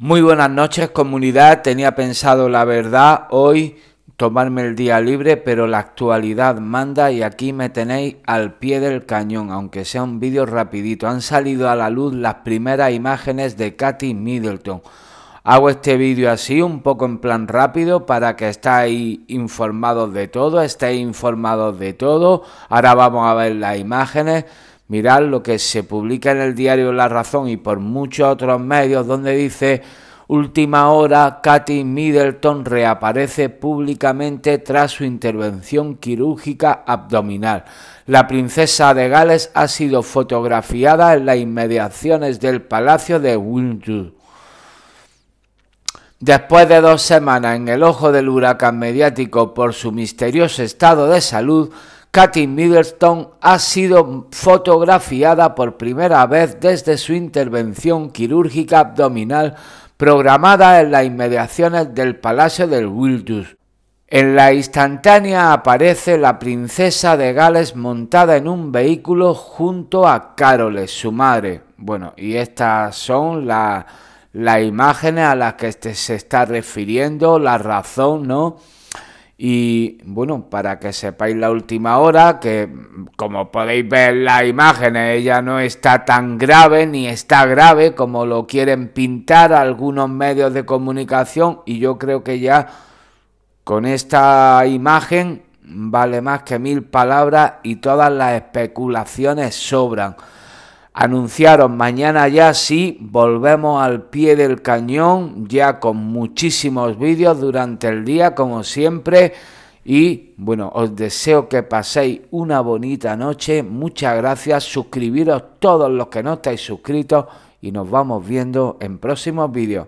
Muy buenas noches comunidad, tenía pensado la verdad hoy tomarme el día libre, pero la actualidad manda y aquí me tenéis al pie del cañón, aunque sea un vídeo rapidito. Han salido a la luz las primeras imágenes de Katy Middleton. Hago este vídeo así, un poco en plan rápido, para que estéis informados de todo, estéis informados de todo. Ahora vamos a ver las imágenes. Mirad lo que se publica en el diario La Razón y por muchos otros medios donde dice última hora Katy Middleton reaparece públicamente tras su intervención quirúrgica abdominal. La princesa de Gales ha sido fotografiada en las inmediaciones del Palacio de Windsor. Después de dos semanas en el ojo del huracán mediático por su misterioso estado de salud, Katy Middleton ha sido fotografiada por primera vez desde su intervención quirúrgica abdominal programada en las inmediaciones del Palacio del Wildus. En la instantánea aparece la princesa de Gales montada en un vehículo junto a Carole, su madre. Bueno, y estas son las imágenes a las que este se está refiriendo, la razón, ¿no? Y bueno, para que sepáis la última hora, que como podéis ver en las imágenes, ella no está tan grave ni está grave como lo quieren pintar algunos medios de comunicación y yo creo que ya con esta imagen vale más que mil palabras y todas las especulaciones sobran anunciaron mañana ya sí, volvemos al pie del cañón, ya con muchísimos vídeos durante el día, como siempre. Y bueno, os deseo que paséis una bonita noche. Muchas gracias. Suscribiros todos los que no estáis suscritos y nos vamos viendo en próximos vídeos.